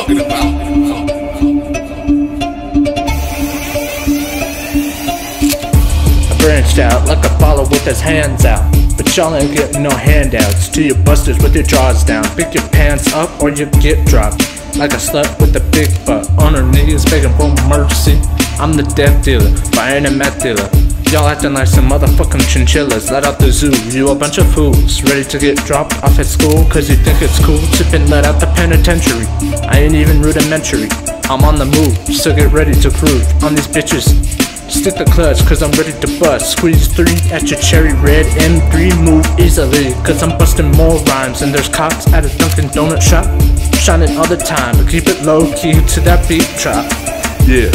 talking about. branched out like a follower with his hands out. But y'all ain't getting no handouts to your busters with your jaws down. Pick your pants up or you get dropped. Like a slut with a big butt on her knees begging for mercy. I'm the death dealer, but I ain't a meth dealer. Y'all acting like some motherfucking chinchillas let out the zoo. You a bunch of fools, ready to get dropped off at school cause you think it's cool. Tipping let out the penitentiary. I ain't even rudimentary. I'm on the move, so get ready to groove on these bitches. Stick the clutch, cause I'm ready to bust. Squeeze three at your cherry red M3. Move easily, cause I'm busting more rhymes. And there's cops at a Dunkin' Donut shop. Shining all the time, but keep it low key to that beat drop. Yeah.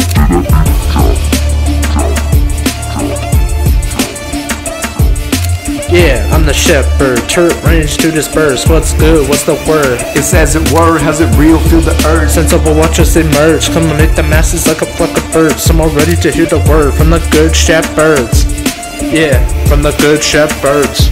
Yeah, I'm the shepherd, turret range to disperse. What's good? What's the word? It's as it were, how's it real? Feel the urge. Sensible watch us emerge. Come and make the masses like a flock of birds. Some are ready to hear the word from the good shepherds. Yeah, from the good shepherds.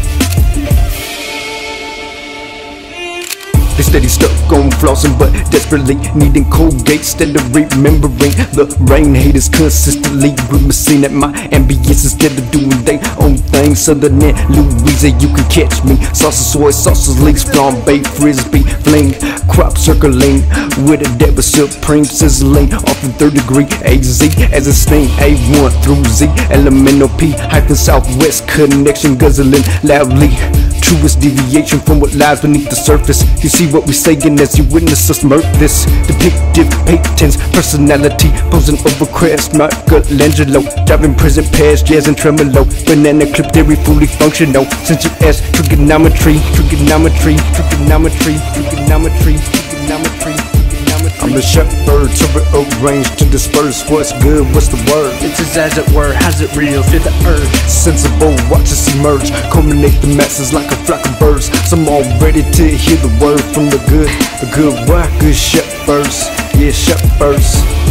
Steady stuck on flossing, but desperately needing Colgate instead of remembering the rain haters consistently grimacing at my ambience instead of doing their own thing. Southern and Louisa, you can catch me. Sauces, soy sauces, leaks, flambe, frisbee, fling, crop circling with a devil supreme sizzling off in third degree. AZ as a sting, A1 through Z, elemental P, hyphen southwest connection, guzzling loudly truest deviation from what lies beneath the surface. You see what we're saying as you witness us murk this. Depictive patents, personality, posing over crest, Michelangelo, driving prison past jazz and tremolo. Banana clip theory fully functional. Since you asked trigonometry, trigonometry, trigonometry, trigonometry, trigonometry. I'm the shepherd, turret range to disperse. What's good? What's the word? It's as as it were, how's it real? Feel the urge. Sensible, watch us emerge. Culminate the masses like a flock of birds. Some all ready to hear the word from the good. The good what? Good shepherds. Yeah, shepherds.